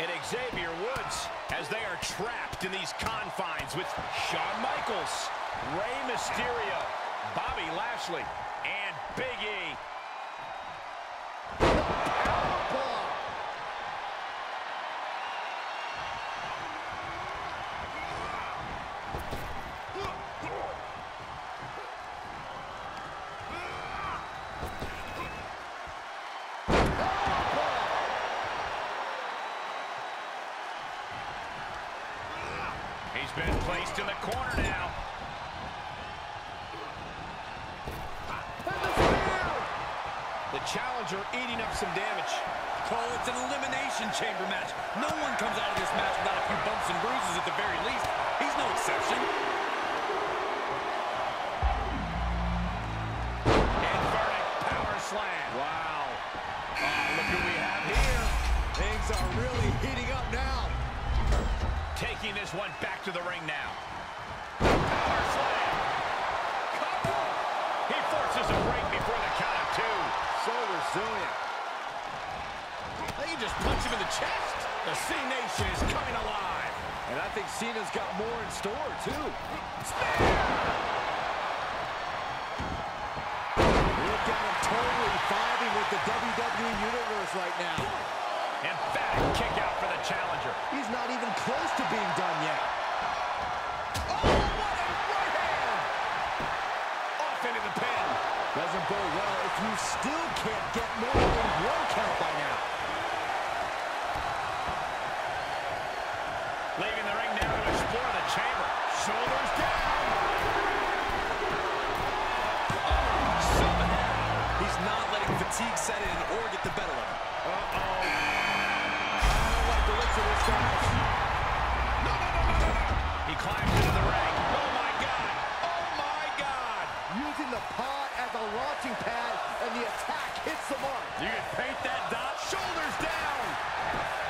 and Xavier Woods as they are trapped in these confines with Shawn Michaels, Rey Mysterio, Bobby Lashley, and Big E. He's in the corner now. The challenger eating up some damage. Cole, it's an elimination chamber match. No one comes out of this match without a few bumps and bruises at the very least. He's no exception. Inverted power slam. Wow. Oh, look who we have here. Things are really heating up now. Taking this one back to the ring now. Power slam. Cover. He forces a break before the count of two. So resilient. They can just punch him in the chest. The Cenation is coming alive. And I think Cena's got more in store, too. Look at him totally vibing with the WWE Universe right now. Emphatic kick out for the challenger. He's not even close to being done yet. Oh, what a right hand! Off into the pin. Doesn't bode well if you still can't get more than one count by now. Leaving the ring now to explore the chamber. Shoulders down. Oh, somehow. He's not letting fatigue set in or get the better of him. Uh-oh. And the attack hits the mark. You can paint that dot. Shoulders down.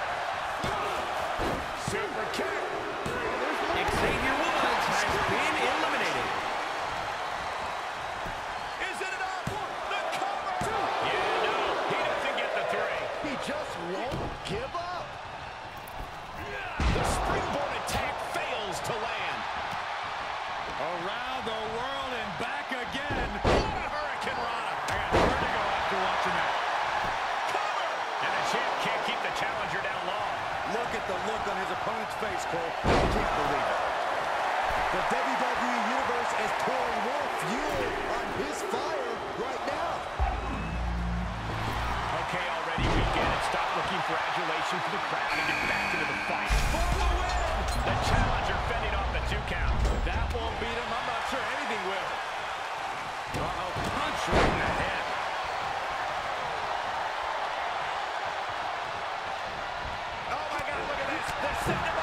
The WWE Universe is pouring more fuel on his fire right now. Okay, already we get it. Stop looking for adulation from the crowd and get back into the fight. For the win! The challenger fending off the two count. That won't beat him. I'm not sure anything will. Uh-oh, punch right in the head. Oh, my God, look at this. They're setting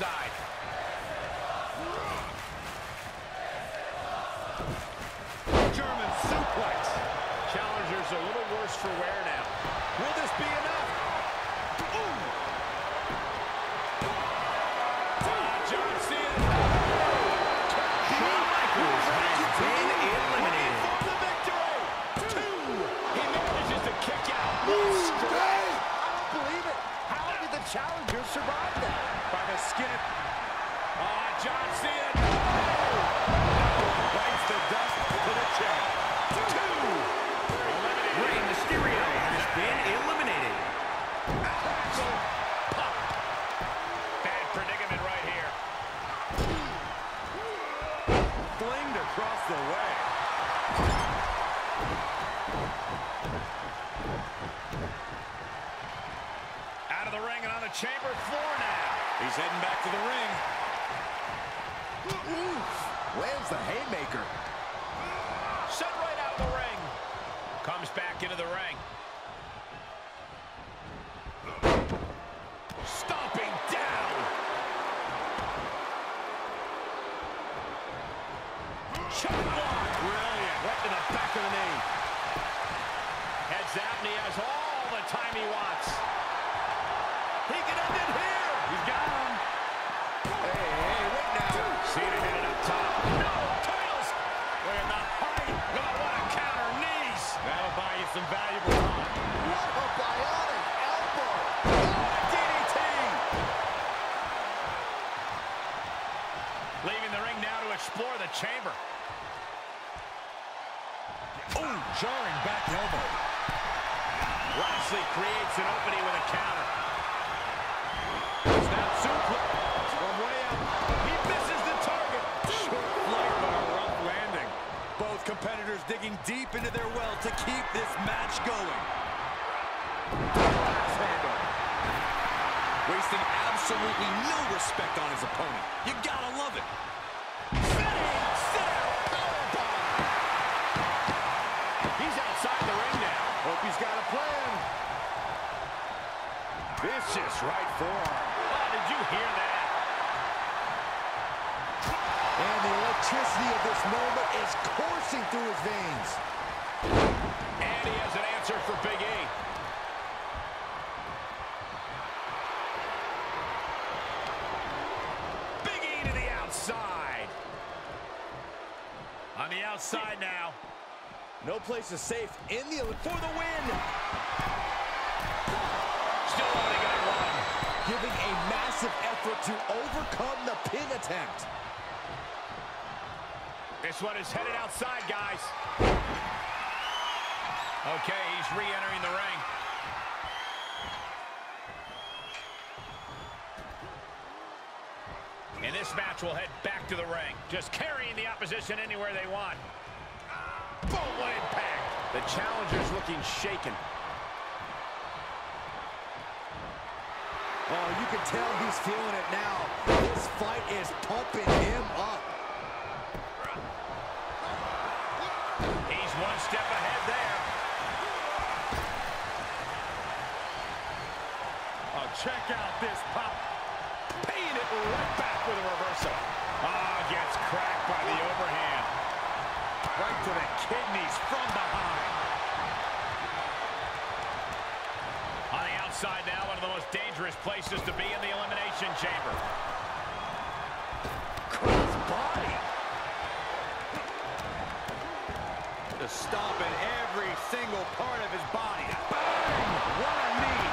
inside. German suplex. Challenger's a little worse for wear now. Will this be enough? Comes back into the ring. Stomping down. Shot block. Brilliant. Right to the back of the knee. Heads out and he has all the time he wants. He can end it here. He's got him. Hey, hey, wait now. Cena hit it up top. No, tails. Look at the height. God, what a counter. Knees. That'll buy you some valuable time. What a bionic elbow. Oh, DDT. Leaving the ring now to explore the chamber. Oh, jarring back elbow. Lashley creates an opening with a counter. Snap suplex from way out. He misses the target. Short flight, but a rough landing. Both competitors digging deep into their well to keep this match going. Handle. Wasting absolutely no respect on his opponent. You gotta love it. Spinning stare powerbomb. He's outside the ring now. Hope he's got a plan. Vicious right forearm. Oh, did you hear that? And the electricity of this moment is coursing through his veins. And he has an answer for Big E. Big E to the outside. On the outside now. No place is safe in the for the win. Giving a massive effort to overcome the pin attempt. This one is headed outside, guys. Okay, he's re-entering the ring. And this match will head back to the ring, just carrying the opposition anywhere they want. Boom, what impact. The challenger's looking shaken. Oh, you can tell he's feeling it now. This fight is pumping him up. He's one step ahead there. Oh, check out this pop. Paying it right back with a reversal. Ah, gets cracked by the overhand. Right to the kidneys from behind. On the outside now, one of the most dangerous places to be in the Elimination Chamber. Cross body. Just stomping every single part of his body. Bang! What a knee!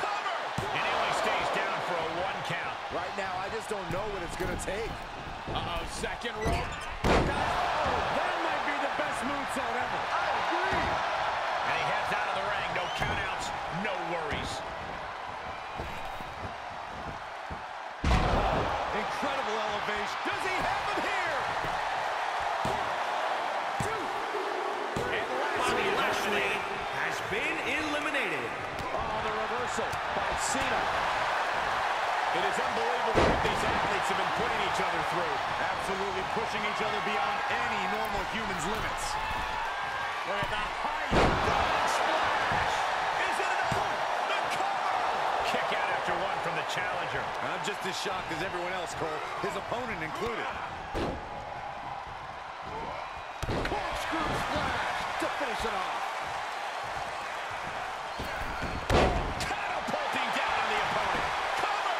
Cover! And he only stays down for a one count. Right now, I just don't know what it's going to take. Uh-oh, second rope. Oh, that might be the best moonsault ever. I agree. And he heads out of the ring. No countouts, no worries. Incredible elevation. Does he have him here? And Bobby Lashley Lashley has been eliminated. Oh, the reversal by Cena. It is unbelievable what these athletes have been putting each other through. Absolutely pushing each other beyond any normal human's limits. Look at the height. Splash. Is it enough? The cover. Kick out after one from the challenger. I'm just as shocked as everyone else, Cole, his opponent included. Corkscrew splash to finish it off. Catapulting down on the opponent. Cover.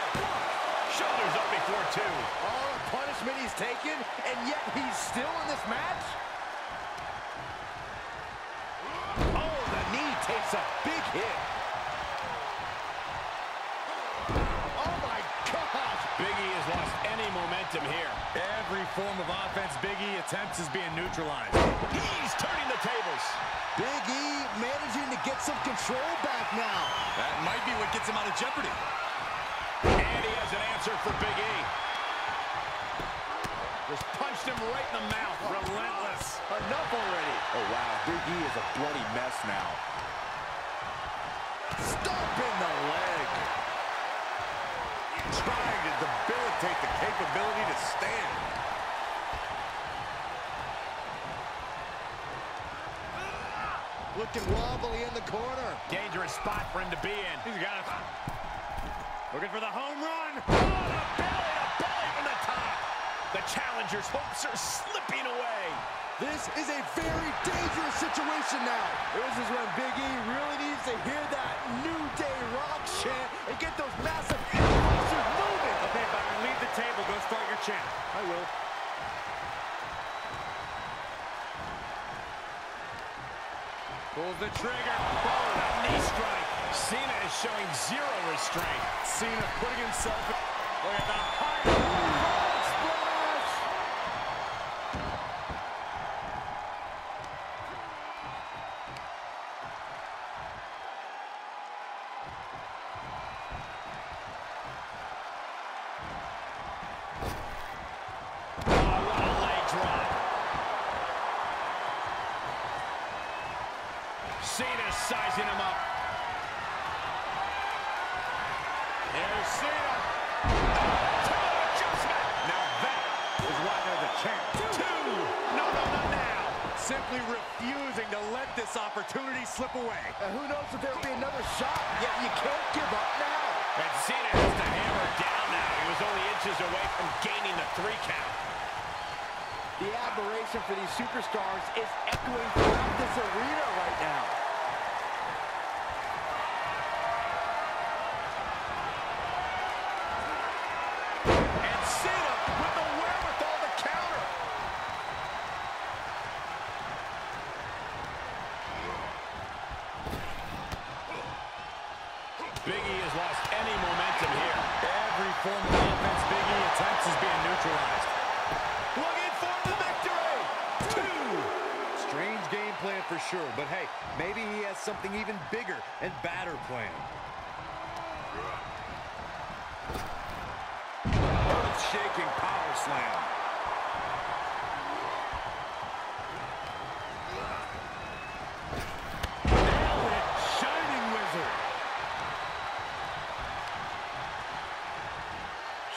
Shoulders up before two. All the punishment he's taken, and yet he's still in this match? Oh, the knee takes a big hit. Oh, my gosh. Big E has lost any momentum here. Every form of offense Big E attempts is being neutralized. He's turning the tables. Big E managing to get some control back now. That might be what gets him out of jeopardy. And he has an answer for Big E. Just punched him right in the mouth. Relentless. Enough already. Oh, wow. Big E is a bloody mess now. Stomp in the leg. Trying to debilitate the capability to stand. Looking wobbly in the corner. Dangerous spot for him to be in. He's got it. Looking for the home run. Oh, the belly to belly from the top. The challenger's hopes are slipping away. This is a very dangerous situation now. This is when Big E really needs to hear that New Day Rock chant and get those massive Chant. I will. Pulls the trigger. Oh, that knee strike. Cena is showing zero restraint. Cena putting himself. Look at the Now that is why they're the champ. Two. Simply refusing to let this opportunity slip away. And who knows if there'll be another shot. Yet you can't give up now. And Cena has to hammer down now. He was only inches away from gaining the three count. The admiration for these superstars is echoing throughout this arena right now. And Cena with the wherewithal to counter. Big E has lost any momentum here. Every form of offense Big E attempts is being neutralized. Looking for the victory. Two. Strange game plan for sure, but hey, maybe he has something even bigger and badder planned. Earth-shaking power slam.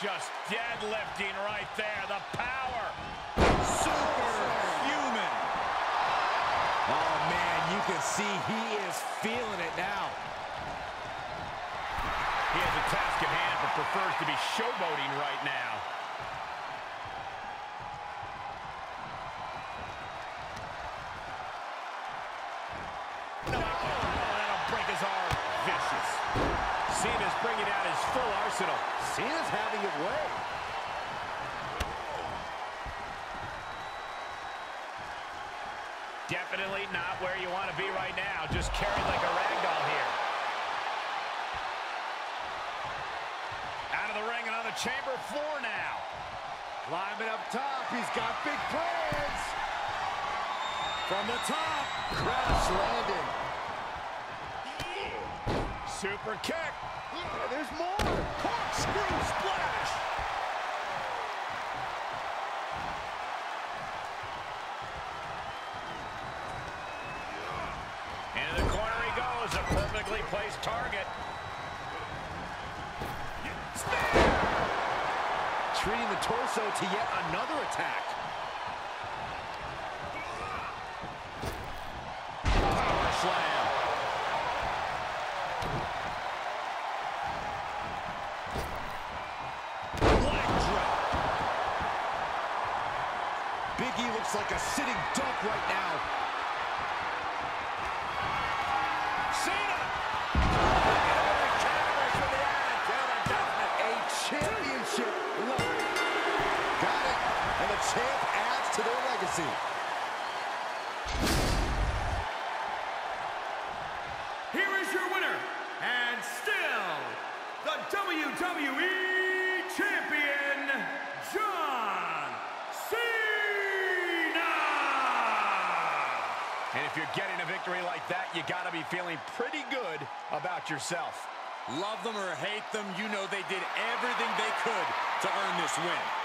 Just deadlifting right there. The power. See he is feeling it now. He has a task at hand, but prefers to be showboating right now. No, oh, that'll break his arm. Vicious. Cena's bringing out his full arsenal. Cena's having it way. Definitely not where you want to be right now. Just carried like a rag doll here. Out of the ring and on the chamber floor now. Climbing up top, he's got big plans. From the top. Crash landing. Super kick. Yeah, there's more. Corkscrew splash. Treating the torso to yet another attack. Power slam. Leg drop. Big looks like a sitting duck right now. WWE Champion, John Cena! And if you're getting a victory like that, you got to be feeling pretty good about yourself. Love them or hate them, you know they did everything they could to earn this win.